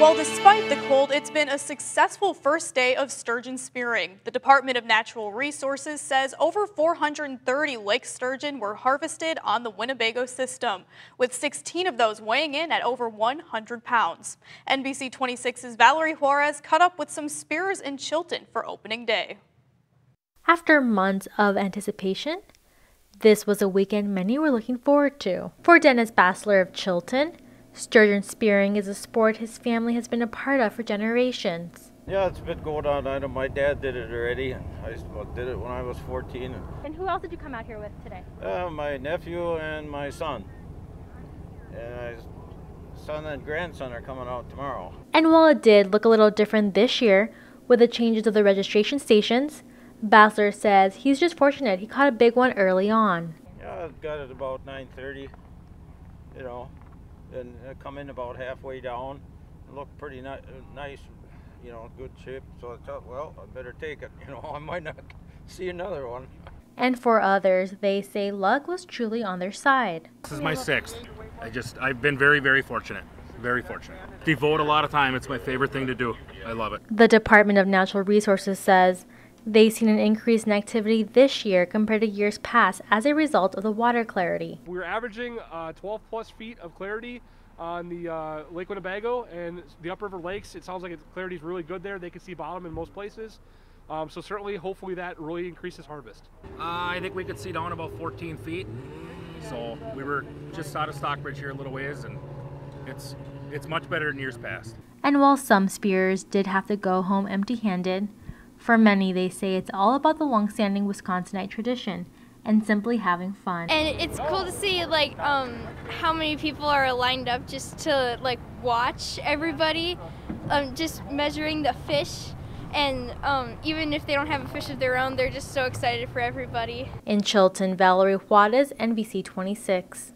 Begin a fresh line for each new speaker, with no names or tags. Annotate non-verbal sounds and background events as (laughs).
Well, despite the cold, it's been a successful first day of sturgeon spearing. The Department of Natural Resources says over 430 lake sturgeon were harvested on the Winnebago system, with 16 of those weighing in at over 100 pounds. NBC 26's Valerie Juarez caught up with some spearers in Chilton for opening day.
After months of anticipation, this was a weekend many were looking forward to. For Dennis Bassler of Chilton, Sturgeon spearing is a sport his family has been a part of for generations.
Yeah, it's been going on. I know my dad did it already. I did it when I was 14.
And who else did you come out here with today?
Uh, my nephew and my son. And my son and grandson are coming out tomorrow.
And while it did look a little different this year with the changes of the registration stations, Bassler says he's just fortunate he caught a big one early on.
Yeah, I got it about 9.30, you know and uh, come in about halfway down. It looked pretty ni nice, you know, good shape. So I thought, well, I better take it. (laughs) You know, I might not (laughs) see another one.
And for others, they say luck was truly on their side.
This is my sixth. I just, I've been very, very fortunate. Very fortunate. Devote a lot of time. It's my favorite thing to do. I love it.
The Department of Natural Resources says They've seen an increase in activity this year compared to years past as a result of the water clarity.
We're averaging uh, 12 plus feet of clarity on the uh, Lake Winnebago and the upriver lakes. It sounds like clarity is really good there. They can see bottom in most places. Um, so certainly, hopefully that really increases harvest.
Uh, I think we could see down about 14 feet. So we were just out of Stockbridge here a little ways and it's, it's much better than years past.
And while some spears did have to go home empty-handed, for many, they say it's all about the long-standing Wisconsinite tradition and simply having fun.
And it's cool to see like um, how many people are lined up just to like watch everybody, um, just measuring the fish. And um, even if they don't have a fish of their own, they're just so excited for everybody.
In Chilton, Valerie Juarez, NBC 26.